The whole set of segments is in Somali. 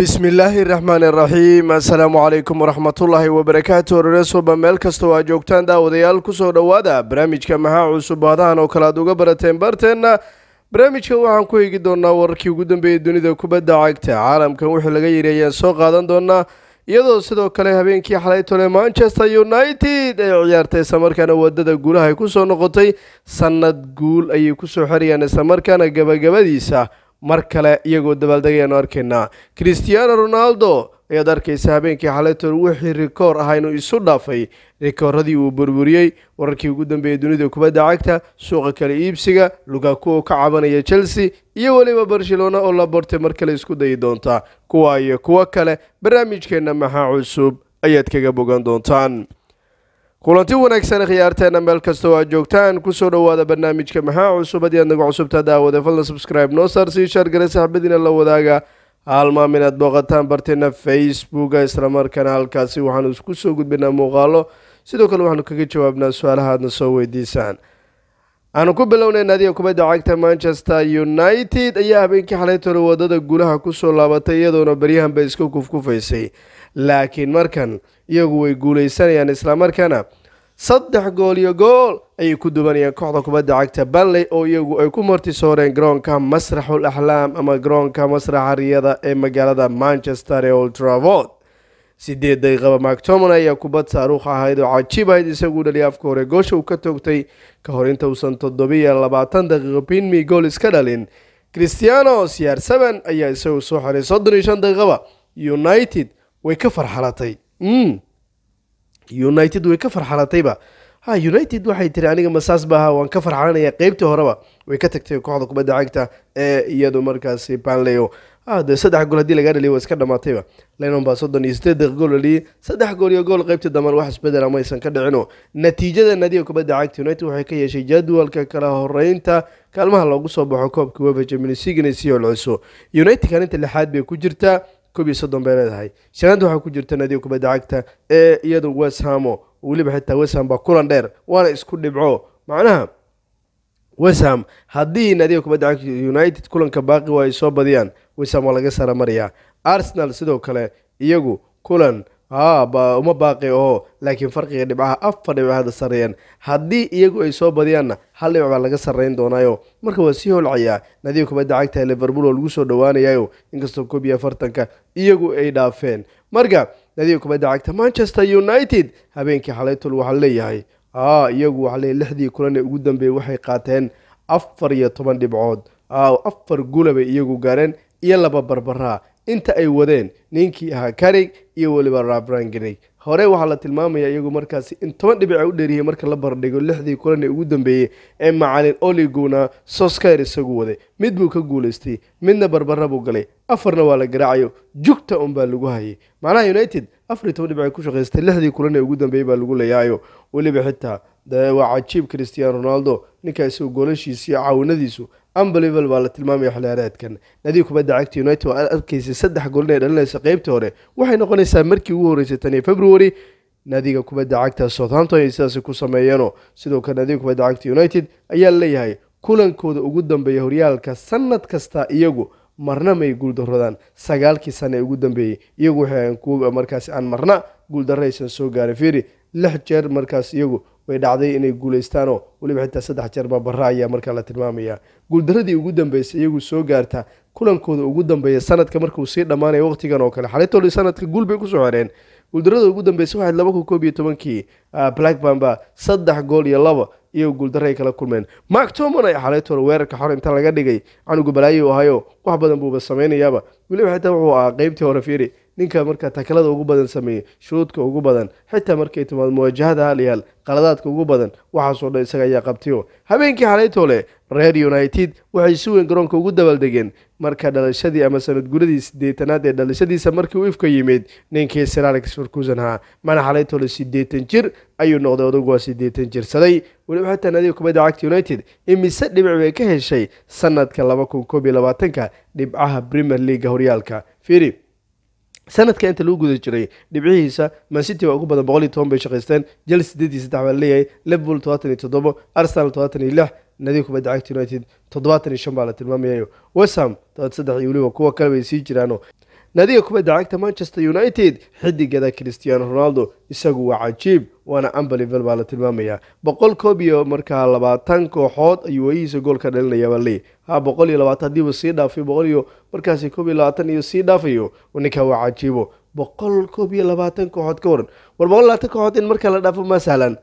bismillaahi raxmaan iraxiim assalaamu calaykum waraxmatullaahi wabarakaatu oreresoba meel kastoo aa joogtaan daawadayaal ku soo dhowaada. Barnaamijka maxaa cusub hadahan oo kale aad uga barateen barteenna. Barnaamijka waxaan ku eegi doonaa wararkii ugu dambeeyey dunida kubadda cagta. Caalamkan wixii laga yiri ayaan soo qaadan doonaa iyadoo sidoo kale habeenkii xalay tole manchester united ay ciyaartay islamarkaana waddada guulaha ay ku soo noqotay. Sanad guul ayay ku soo xerayaan islamarkaana gabagabadiisa mar kale iyagoo dabaaldegayaan arkaynaa christiano ronaldo ayaad arkaysa habeenkii xalaytol wixii rikoor ahaa inuu isu dhaafay. Rikooradii uu burburiyey wararkii ugu dambeeyey dunida kubadda cagta suuqa kale iibsiga lugaku oo ka cabanaya chelsea iyo weliba barcelona oo la bortay mar kale isku dayi doontaa kuwa iyo kuwo kale barnaamijkeenna maxaa cusub ayaad kaga bogan doontaan kulanti wanaagsan khiyaarteena meel kastoo aad joogtaan ku soo dhowaada barnaamijka maxaa cusub haddii aad naga cusubta daawada falna subscribe noo saar sii shaargare saxbadiina la wadaaga. Haalmaam inaad booqataan barteena facebooka islamarkaana halkaasi waxaanu isku soo gudbinaa muuqaalo sidoo kale waxaanu kaga jawaabnaa su'aalaha aadna soo weydiisaan. Aanu ku bilownay naadiga kubadda cagta manchester united ayaa habeenkii xalaytole waddada guulaha ku soo laabatay iyadoona baryahanba iska kufkufaysay. Laakiin markan iyagu way guuleysanayaan islamarkaana saddex gool iyo gool ayay ku duwanayaan kooxda kubadda cagta banley oo iyagu ay ku martisooreen garoonka masraxul axlaam ama garoonka masraxa riyada ee magaalada manchester ee oltravod sideed daqiiqaba mactoman ayaa kubad saaruukh ahayd oo cajiib ahayd isagu dhaliya afka hore. Goosha uu ka toogtay ka hor inta uusan toddobiyo labaatan daqiiqo pinmi gool iska dhalin. Christiano siyaar seven ayaa isagu soo xiray soddon iyo shan daqiiqaba united way ka farxalatay united way ka farxalatayba. Ha united waxay tiri aniga masaas waan ka farxalanaya. Qeybtii horeba way ka tagtay kooxda kubadda cagta ee iyadu markaasi banleo de saddex gool haddii lagaa dhaliya waa iska dhamaatayba. Lenon baa soddon iyo sideed gool dhaliyay saddex gool iyo gool qeybtii damban wax isbedela maysan ka dhicino. Natiijada nadiga kubadda cagta united waxay ka yeeshay jadwalka kala horeynta kaalmaha loogu soo baxo koobka wefa champions league united kaalinta lixaad bay ku jirtaa koob iyo soddon bay leedahay. Shanaad waxaa ku jirta nadiga kubadda cagta ee iyadu weshamo weliba xitaa wesham baa kulan dheer waana isku dhibco. Macnaha wesham haddii nadiga kubadda cagta united kulanka baaqi waa ay soo badiyaan wesham waa laga sara marayaa arsenal sidoo kale iyagu kulan uma baaqi aho laakiin farqiga dhibcaha afar dhibc hada sareeyaan haddii iyagu ay soo badiyaanna hal dhibc baa laga sarreyn doonaayo. Marka waa sii holcayaa nadiga kubadda cagta liverpool oo lagu soo dhowaanayayo inkastoo koob iyo afartanka iyagu ay dhaafeen. Marka nadiga kubadda cagta manchester united habeenkii xalaytol waxaa leeyahay. Iyagu waxaa leeyahy lixdii kulan ee ugu dambeeyey waxay qaateen afar iyo toban dhibcood. Afar gula bay iyagu gaareen iyo laba barbaraa inta ay wadeen ninkii ahaa karig iyo weliba rabranganig hore waxaa la tilmaamaya iyagu markaasi in toban dhibic ay u dheeryihiin marka la bardhigo lixdii kulan ee ugu dambeeyey ee macalin oliguna soskayr isagu waday. Mid buu ka guulaystay midna barbara buu galay afarna waa la garaacayo. Jugta unbaa lagu hayay. Macnaha united afar iyo toban dhibic ay ku shaqaystay lixdii kulan ee ugu dambeeyey baa lagu leeyahayo weliba xitaa waa cajiib christiano ronaldo ninka isagu goolashiisa iyo caawinadiisu unbelievable baa la tilmaamaya xiliyaareedkan nadiga kubadda cagta united waa arkaysay saddex goolin ay dhalinaysa qeybtii hore. Waxay noqonaysaa markii ugu horreysay tan february nadiga kubadda cagta southampton ay sidaasi ku sameeyeeno sidoo kale nadiga kubadda cagta united ayaa leeyahay kulankooda ugu dambeeya horyaalka sanad kasta iyagu marna may guuldarodaan sagaalkii sane ee ugu dambeeyey iyagu waxay markaasi aan marna guuldarro aysan soo gaarin fiiri lix jeer markaas iyagu way dhacday inay guuleystaanoo weliba xitaa saddex jeer barbara ayaa markaa la tilmaamaya. Guuldaradii ugu dambeysay iyagu soo gaarta kulankooda ugu dambeeya sanadka markuu sii dhammaanaya waqtigan oo kale. Xalitol sanadka guul bay ku soo xereen guuldarada ugu dambeysay waxayd laba kun koob iyo tobankii blackburn baa saddex gool iyo laba iyo guuldarro ay kala kulmeen. Mactomon ay xalaytol weerarka xor inta laga dhigay canuga balaayo ahayo wax badan buuba samaynayaaba weliba xitaa wuxuu ahaa qeybtii hore fiiri ninka markaa takalada ugu badan sameeyey shuruudka ugu badan xitaa markay timaad muwaajahada hal iyo hal qaladaadka ugu badan waxaasoo dhan isaga ayaa qabtayo habeenkii xalaytole reer united waxay si weyn garoonka ugu dabaaldegeen marka dhalashadii ama sanad guradii sideetanaad ee dhalashadiisa markii uu ifka yimid ninkii sir alex farkusan ahaa mana xalaytole siddeetan jir ayuu noqday odagu waa siddeetan jirsaday weliba xitaa nadiga kubadda cagta united imise dhibic bay ka heshay sanadka laba kun koob iyo labaatanka dhibcaha premier leaga horyaalka. Fiiri sanadka inta lagu guda jiray dhibcihiisa mancity waa ugu badan boqol iyo toban bay shaqaysteen jel sideed iyo saddex baa la leeyahay liverpool todobaatan iyo toddobo arsenal todobaatan iyo lix nadiga kubadda cagta united toddobaatan iyo shan baa la tilmaamayayo. Wesham saddex iyo weliba kuwa kale bay sii jiraano nadiga kubadda cagta manchester united. Xidigada cristiano ronaldo. Isagu waa cajiib waana unbelievable baa la tilmaamayaa boqol koob iyo markaa labaatan kooxood ayuu wayihiisa gool ka dhalinaya baa leey ha boqol iyo labaatan haddiiba sii dhaafayo boqol iyo markaasi koob iyo labaatan iyo sii dhaafayo ninkaa waa cajiibo. Boqol koob iyo labaatan kooxood ka waran war boqol labaatan kooxood in marka la dhaafo ma sahlan.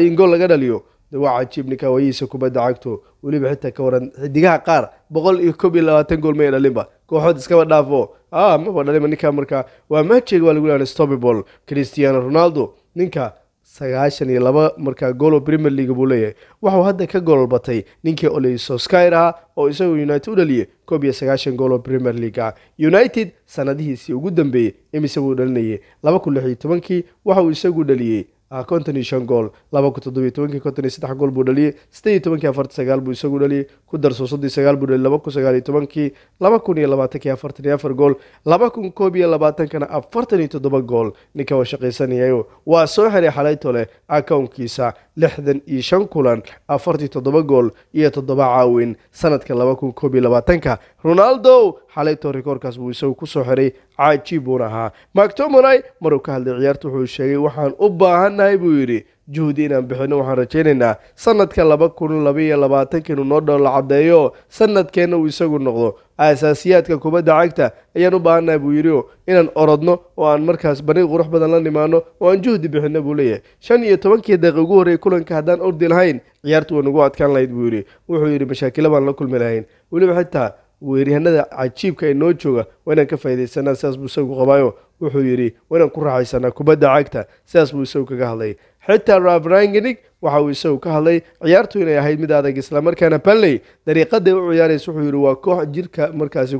In gool laga dhaliyo waa cajiib ninkaa wayihiisa kubadda cagto weliba xitaa ka waran xidigaha qaar boqol iyo koob iyo labaatan gool may dhalinba kooxood iskaba dhaafo. A maba dhalima ninkaa markaa. Waa maajega waa lagu leeyahay stopable cristiano ronaldo ninka sagaashan iyo laba markaa goolo premier league buu leeyahay. Waxuu hadda ka gool batay ninkii oley soskyr ahaa oo isagoo united u dhaliyay koob iyo sagaashan gool oo premier league ah. United sanadihiisii ugu dambeeyey imise buu dhalinayay laba kun lix iyo tobankii waxa uu isagu dhaliyey konton iyo shan gool laba kun toddobiyo tobankii konton iyo saddex gool buu dhaliyey sideed iyo tobankii afartan sagaal buu isagu dhaliyey ku darso soddon sagaal buu dhaliyay laba kun sagaal iyo tobankii laba kun iyo labaatankii afartan iyo afar gool laba kun koob iyo labaatankana afartan iyo toddoba gool. Ninka waa shaqaysanayayo waa soo xiray xalayto leh lixdan iyo shan kulan afartii toddoba gool iyo toddoba caawin sanadka laba kun koob iyo labaatanka. Ronaldo xalayto rikoorkaas buu isagu ku soo xiray cajiib buuna ahaa mactomonai maruu ka hadlay ciyaarta wuxuu sheegay waxaan u baahannahay buu yidhi juhdi inaan bixino waxaan rajaynaynaa sanadka laba kun labaiyo labaatanka inuu noo dhoola caddeeyo sanadkeenna uu isagu noqdo. Asaasiyaadka kubadda cagta ayaan u baahannahay buu yidhi inaan orodno oo aan markaas bani qurux badan la nimaano oo aan juhdi bixino buu leeyahay. Shan iyo tobankii daqiiq ugu horreeyay kulanka haddaan ordi lahayn ciyaartu waa nagu adkaan lahayd buu yidhi. Wuxuu yidhi mashaakilo baan la kulmi lahayn. Weliba xitaa weeryahanada cajiibka ee noo jooga waa inaan ka faaidaysanaa sidaas buu isagu qabaayo. Wuxuu yidhi waa inaan ku raaxaysanaa kubadda cagta sidaas buu isagu kaga hadlay xitaa rafrangenig waxa uu isagu ka hadlay ciyaartu inay ahayd mid adag islamarkaana banley dariiqaday u ciyaaraysa wuxuu yidhi waa koox jirka markaasi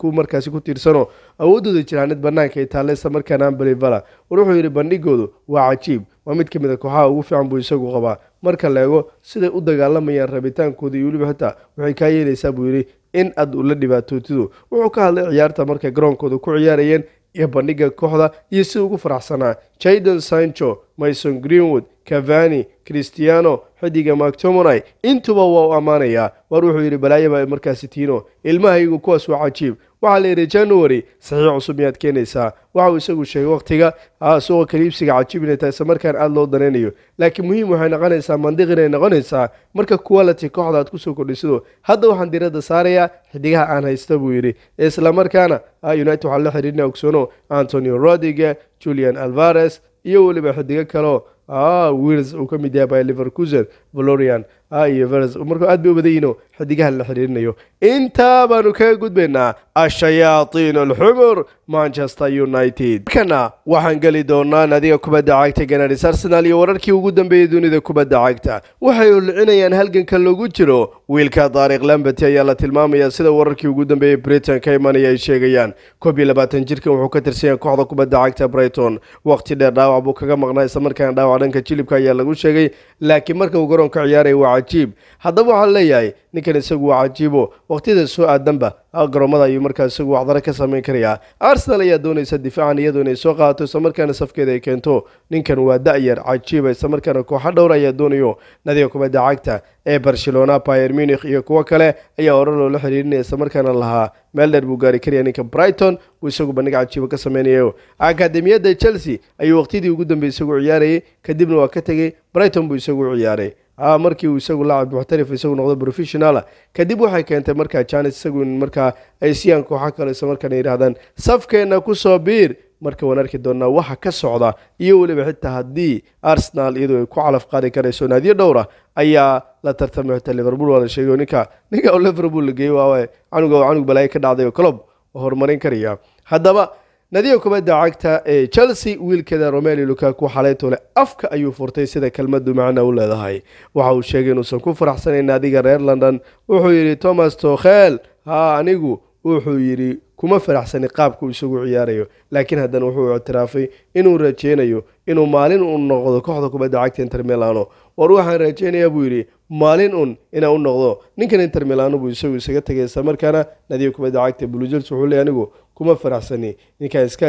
ku markaasi ku tiirsano. Awoodooda jiraanid banaanka ay taalla isla markaana ambalivala war wuxuu yidhi bandhigoodu waa cajiib. Waa mid ka mid a kooxaha ugu fiican buu isagu qabaa. Marka la eego siday u dagaalamayaan rabitaankooda iyo weliba xitaa waxay kaa yeelaysaa buu yidhi in aad ula dhibaatootidu wuxuu ka hadlay ciyaarta markay garoonkooda ku ciyaarayeen iyo bandhiga kooxda iyo sida ugu faraxsanaa jayden sancho mason greenwood cavani christiano xidiga mactomonai intuba waa u ammaanayaa waar wuxuu yidhi balaayaba markaasi tiino. Ilmahaygu kuwaas waa cajiib. Waxaa la yidhi january saxiix cusub miyaad keenaysaa. Waxa uu isagu sheegay wakhtiga suuqa kaliibsiga cajiib inay tahay islamarkaan aada loo danaynayo laakiin muhiim waxay noqonaysaa mandiq inay noqonaysaa marka quality kooxda aad ku soo kordhisido hadda waxaan diradda saarayaa xidigaha aan haysta buu yidhi. Islamarkaana united waxaa la xiriirina ogsoono antonio rodiga julian alvares iyo weliba xidigo kaleo آه ويرز أو كم باي ليفركوزن فلوريان آه يفرز ومركو أدبي بيبدينه حد يجهل الحريرنا يو أنت بانو كي قد بينا الشياطين الحمر manchester united. Markana waxaan geli doonaa naadiga kubadda cagta ganaris arsenal iyo wararkii ugu dambeeyey dunida kubadda cagta. Waxay ulcinayaan halganka lagu jiro. Wiilka taariikh lambati ayaa la tilmaamaya sida wararkii ugu dambeeyey britain ka imanaya ay sheegayaan. Koob iyo labaatan jirkan wuxuu ka tirsanyahay kooxda kubadda cagta brighton. Waqti dheer dhaawac buu kaga maqnaa islamarkaana dhaawac dhanka jilibka ayaa lagu sheegay. Laakiin marka uu garoonka ciyaaraya waa cajiib. Haddaba waxaa leeyahay ninkan isagu waa cajiibo. Waqtiyada soo aadanba garoomada ayuu markaas isagu waxdaro ka samayn karayaa arsenal ayaa doonaysa difaacan iyadoo inay soo qaadato islamarkaana safkeeda ay keento ninkan waa da-yar cajiiba islamarkaana kooxo dhowr ayaa doonayo. Nadiga kubadda cagta ee barcelona bayer munich iyo kuwo kale ayaa hore loola xiriirinaya islamarkaana lahaa meel dheer buu gaari karaya ninka brighton uu isagu bandhig cajiiba ka sameynayo akademiyadda chelsea ayuu waqtidii ugu dambeeyey isagu ciyaarayay kadibna waa ka tegey brighton buu isagu ciyaaray markii uu isagu lacab muxtarif isagu noqdo professionala. Kadib waxay keentay markaa janis isagu in markaa ay siyaan kooxo kale isla markaana yidhahdaan safkeena ku soo biir. Marka waan arki doonaa waxa ka socda iyo weliba xitaa haddii arsenal iyadoo ay ku calaf qaadi karayso naadiyo dhowra ayaa la tartamay xitaa liverpool. Waa la sheegay ninka ninka oo liverpool la geeyey waa canuga canug balaayo ka dhacday oo club horumarin karaya haddaba nadiga kubadda cagta ee chelsea wiilkeeda romeli lukaku xalaytole afka ayuu furtay sida kelmadu macna u leedahay. Waxa uu sheegay inuusan ku faraxsanayn naadiga reer london. Wuxuu yidhi thomas tokhel ha anigu wuxuu yidhi kuma faraxsani qaabku isagu ciyaarayo. Laakiin haddana wuxuu ictiraafay inuu rajeynayo inuu maalin u noqdo kooxda kubadda cagta inter milano. War waxaan rajeynayaa buu yidhi maalin un inaa u noqdo. Ninkan inter milano buu isagu isaga tegay isla markaana nadiga kubadda cagta bulujels wuxuu leey anigu kuma faraxsani. Ninka iska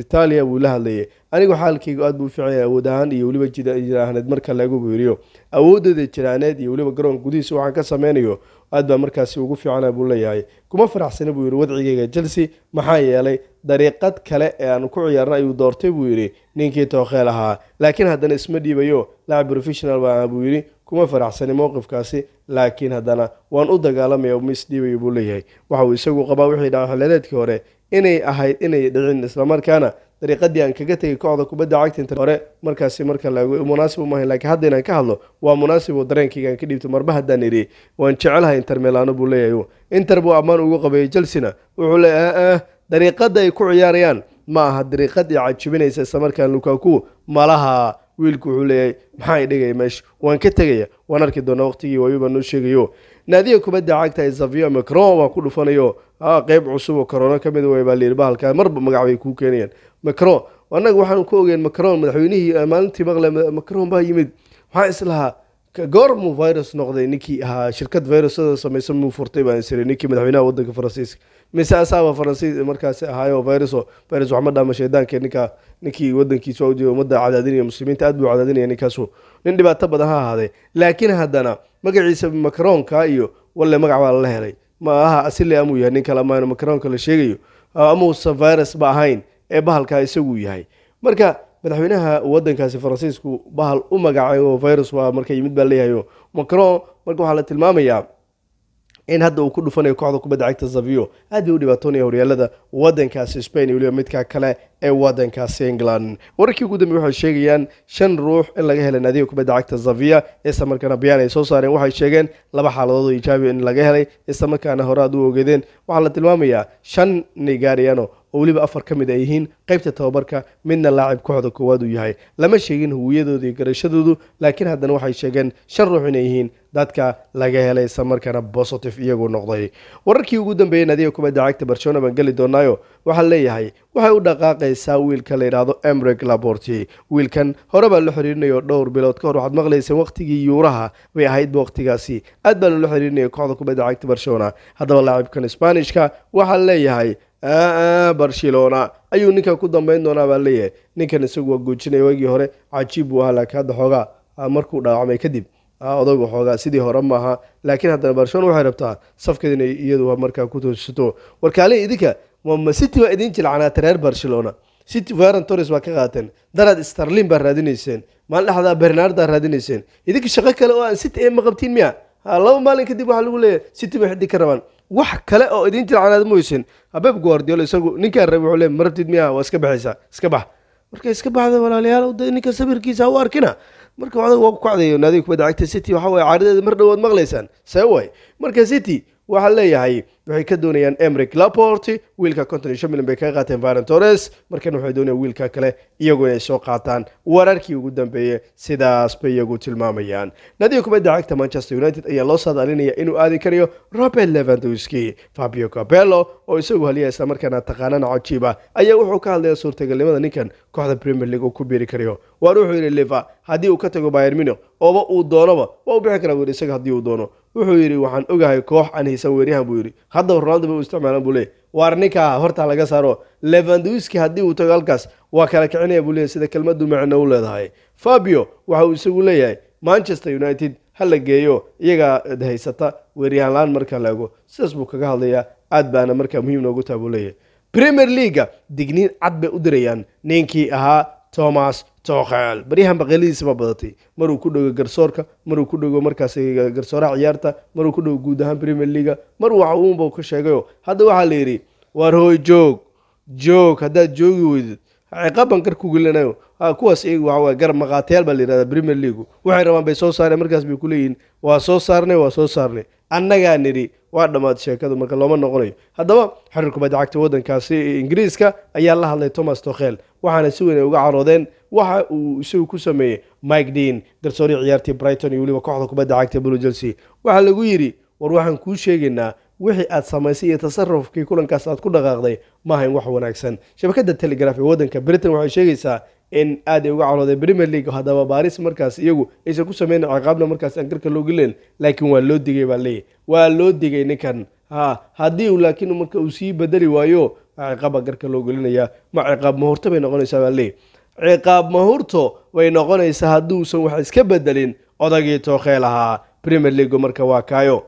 itaaliya buu la hadlayay. Anigu xaalkaygu aad buu ficaya awood ahaan iyo weliba jiraahaneed marka lagu biiriyo awoodooda jiraaneed iyo weliba garoon gudihiisa waxaan ka sameynayo aad baa markaasi ugu fiicana buu leeyahay. Kuma faraxsana buu yidhi wadcigayga chelsea maxaa yeelay dariiqad kale ee aan ku ciyaarna ayuu doortay buu yidhi ninkii tookheel ahaa. Laakiin haddana isma dhiibayo lacab professional baa buu yidhi kuma faraxsani mowqifkaasi laakiin haddana waan u dagaalamaya ma isdhiibayo buu leeyahay. Waxa uu isagu qabaa wixii dhaca xillireedkii hore inay ahayd inay dhicin islamarkaana dariiqadii aan kaga tegay kooxda kubadda cagta hore markaasi marka munaasib umahayn laakiin hadda inaan ka hadlo waa munaasib oo dareenkayga aan ka dhiibto marba haddaan idhi waan jecelahay inter milano buu leeyahay. Inter buu ammaan ugu qabeeyey chelsea-na. Wuxuu leeyahay dariiqada ay ku ciyaarayaan. Ma aha dariiqadii cajibinaysa islamarkaan lukaku malaha wiilku wuxuu leeyahay maxaa i dhigaya meesha waan ka tegaya waan arki doonaa waqtigii waayuba noo sheegayo. Naadiga kubadda cagta zavio macron baa ku dhufanayo qeyb cusub oo corona ka mid way baa layidhi bahalka marba magac kuu keenayaan macron annaga waxaanu ku ogeen macron madaxweynihii maalintii maqle macron baa yimid. Waxaa islahaa goormuu virus noqday ninkii ahaa shirkad virusada samaysan muu furtay baan isiri ninkii madaxweynaha wadanka faransiiska. Mise asaaba faransiis markaasi ahaayo viruso virus waxma dhaama shaydaanka ninka ninkii wadankiisa ujeeda ummadda cadaadinaya muslimiinta aad buu cadaadinaya ninkaasu nin dhibaato badan ha ahaadee. Laakiin haddana magaciisa macronka iyo walle magac baa lala helay ma aha asile amuu yahay nin kale amaanu macronka la sheegayo amuusan virus ba ahayn ee bahalkaa isaguu yahay. Marka madaxweynaha wadankaasi faransiisku bahal u magacay oo virus waa marka yimid baa leeyahay macron marka waxaa la tilmaamayaa in hadda uu ku dhufanayo kooxda kubadda cagta zavio aad bay u dhibaatoonaya horyaalada wadankaasi spain iyo weliba midka kale ee wadankaasi england. Wararkii ugu dambe waxay sheegayaan shan ruux in laga helay naadiga kubadda cagta zavia isla markaana bayaan ay soo saareen. Waxay sheegeen laba xaaladood oo ijaabi in laga helay isla markaana hore aad u ogeedeen waxaa la tilmaamayaa shan nigaariano oo weliba afar ka mid ay yihiin qaybta tababarka midna laacib kooxda koowaad uu yahay. Lama sheegin huwiyadooda iyo garashadoodu laakiin haddana waxay sheegeen shan ruux inay yihiin dadka laga helay isla markaana positive iyagu noqday. Wararkii ugu dambeeyey naadiga kubadda cagta barcelona baan geli doonaayo waxaa leeyahay waxay u dhaqaaqaysaa wiilka la yidhaahdo emric laborti wiilkan hore baa la xiriirinayo dhowr bilood ka hor waxaad maqlayseen waqtigii yuuraha bay ahaydba waqtigaasi. Aad baa loola xiriirinaya kooxda kubadda cagta barcelona. Haddaba laacibkan sbanishka waxaa leeyahay barcelona. Ayuu ninkan ku dambeyn doonaa baa leeyahay. Ninkan isagu waa goojinaya waagii hore. Cajiib buu ahaa laakiin hadda xoogaa markuu dhaawacmay kadib odagu xoogaa sidii hore maaha laakiin haddana barcelona waxay rabtaa safkeed inay iyadu markaa ku toosisato warkaalihi idinka ma city baa idin jilcanaata reer barcelona. City veron torres baa ka qaateen daraad starlin baa raadinayseen. Maalin dhexdaa bernardaa raadinayseen. Idinka shaqo kale oo aan city ee ma qabtiin miya? Laba maalin kadib waxaa lagu leeyahay. City bay xiddig ka rabaan wax kale oo idin jilcanaad moysen habeb guardiolo isagu ninkaan rabay wuxuu leey marabtid miya waa iska baxaysaa iska bax. Marka iska baxda walaalayaal de ninka sabirkiisa u arkina. Marka waa ku kacdayo naadiga kubadda cagta city waxa waye caarideeda mar dhowaad maqlaysaan. See way. Marka city waxaa leeyahay waxay ka doonayaan emric laport wiilka conton iyo shan milyan bay kaga qaateen varan torres markan waxay doonayaan wiilka kale iyagu inay soo qaataan wararkii ugu dambeeyey sidaas bay iyagu tilmaamayaan. Naadiga kubadda cagta manchester united ayaa loo saadaalinaya inuu aadi karayo robert levandowski fabio capello oo isagu haliya isla markaana taqaanana cajiiba ayaa wuxuu ka hadlaya suurtagalnimada ninkan kooxda premier league uu ku biiri karayo. Waar wuxuu yidhi liva haddii uu ka tago bayern munich ooba uu doonoba waa u bixi karaa yidhi isaga haddii uu doono wuxuu yidhi waxaan ogahay koox aan haysan weeryahan buu yidhi. Haddaba ronaldo ba u isticmaalan buu leey waar ninkaa hortaa laga saaro? Levandowski haddii uu tago halkaas waa kala kicinaya buu leeyahy sida kelmadu macno u leedahay. Fabio waxa uu isagu leeyahay manchester united ha la geeyo iyagaa haysata weeryahan la'aan marka la ego sidaas buu kaga hadlayaa aad baana markaa muhiim noogu taha buu leeyahay. Premier leaga digniin cad bay u dirayaan ninkii ahaa thomas tokhel baryahan baqeladiisa ma badatay. Maruu ku dhego garsoorka maruu ku dhego markaas garsooraha ciyaarta maruu ku dhego guud ahaan premier leaga mar waxa uunba ka sheegayo. Hadda waxaa la yidhi waar hooy joog joog haddaad joogi weydid ciqaaban gar ku gelinayo kuwaas iyagu waxa waye garab maqaatayaal baa la yidhahdaa premier leagu waxay rabaan bay soo saareen markaas bay ku leeyihiin waa soo saarnay waa soo saarnay. Annagaa nidhi waa dhammaad sheekadu marka looma noqonayo. Haddaba xiriir kubadda cagta waddankaasi ingiriiska ayaa la hadlay thomas tokhel waxaana si weyn ay uga caroodeen waxa uu isagu ku sameeyey mike dean garsoorii ciyaartii brighton iyo weliba kooxda kubadda cagta blue chelsea waxaa lagu yidhi war waxaan kuu sheegaynaa wixii aad samaysay iyo tasarufkii kulankaas aad ku dhaqaaqday maahayn wax wanaagsan. Shabakadda telegraf ee waddanka britain waxay sheegaysaa in aad ay uga carooday premier league haddaba baaris markaas iyagu aysan ku sameynin ciqaabna markaas aan garka loo geleen laakiin waa loo digay baa leeyahy waa loo digay ninkan. Ha haddii laakiin marka uu sii bedeli waayo ciqaaba garka loo gelinaya ma ciqaab mahurto bay noqonaysaa baa leeyahy ciqaab mahurto way noqonaysaa hadduusan wax iska bedelin odagii tookheel ahaa premier league marka waa kaayo.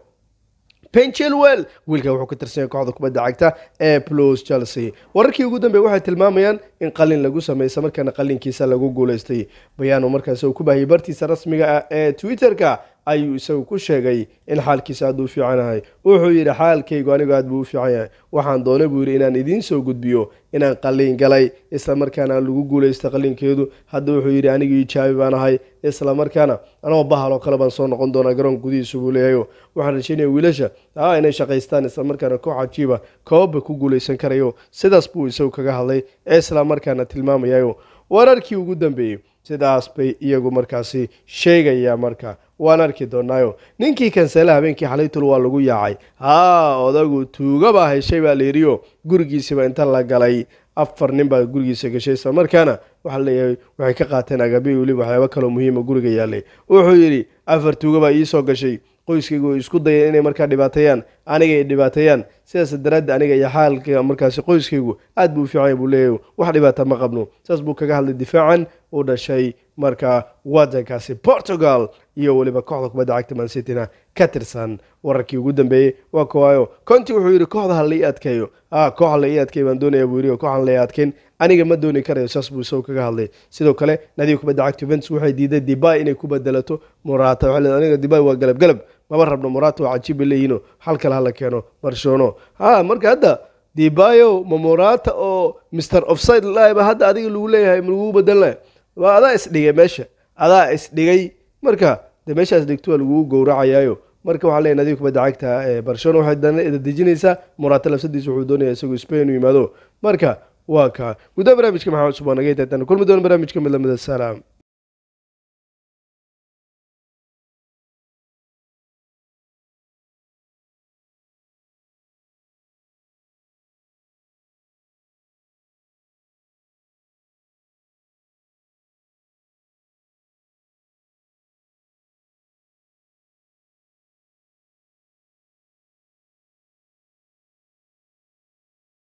Penchilwell wiilka wuxuu ka tirsan yahay kooxda kubadda cagta ee plus chelsea. Wararkii ugu dambeey waxay tilmaamayaan in qalin lagu sameeyey isla markaana qalinkiisa lagu guuleystay. Bayaanu markaasi uu ku baahiyey bartiisa rasmiga ah ee twitter-ka ayuu isagu ku sheegay in xaalkiisa aad u fiican yahay. Wuxuu yidhi xaalkaygu anigu aad buu u fiican yahay. Waxaan doonay buu yidhi inaan idiin soo gudbiyo inaan qalliin galay isla markaana aan lagu guulaysta qalliinkeedu. Hadda wuxuu yidhi anigu ijaabi baan ahay isla markaana anoo bahal oo kale baan soo noqon doonaa garoonka gudihiisu buu leeyahay. Waxaan rajeynaya wiilasha a inay shaqaystaan isla markaana koox cajiiba koobba ku guulaysan karayo. Sidaas buu isagu kaga hadlay isla markaana tilmaamayayo wararkii ugu dambeeyey sidaas bay iyagu markaasi sheegaya marka waan arki doonaayo. Ninkii kansela habeenkii xalaytul waa lagu yaacay. Haa odagu tuuga baa heshay baa layidhiyo gurigiisiba inta la galay. Afar nin baa gurigiisa gashay isla markaana waxaa leeyahay waxay ka qaateen agabi weliba waxyaabo kaloo muhiima guriga yaalay. Wuxuu yidhi afar tuuga baa iisoo gashay. Qoyskaygu isku dayeen inay markaa dhibaateeyaan aniga ay dhibaateeyaan sidaas daraaddi aniga iyo xaalka markaasi qoyskaygu aad buu u fiicanya buu leeyahay. Wax dhibaata ma qabno. Saas buu kaga hadlay difaacan u dhashay markaa wadankaasi portugal iyo weliba kooxda kubadda cagta mansitina ka tirsan wararkii ugu dambeeyey waa kowaayo conti wuxuu yidhi kooxda ha lai adkeeyo. A kooxa la ii adkeey baan doonaya buu yidhi oo kooxan lai adkeyn. Aniga ma dooni karayo saas buu isagu kaga hadlay. Sidoo kale nadiga kubadda cagta juventus waxay diiday dibay inay ku bedelato murata waxay leedahay aniga dibay waa galab galab. Maba rabno murata waa cajiib bay leeyihiino hal kale hala keeno barshono ha marka hadda dibayo ma murata oo mr offside laaba hadda adiga lagu leeyahay ma lagugu bedelnaya waa adaa isdhigay meesha. Adaa isdhigay marka de meeshaas dhigto waa lagugu gowracayaayo. Marka waxaa leeyahay nadiga kubadda cagta ee barcelona waxay dadejinaysaa murata lafsadiisa wuxuu doonaya isagu spain u yimaado. Marka waa kaa. Gudaha barnaamijka maxamed subaan naga kulmi doona barnaamijka mid lamida salaam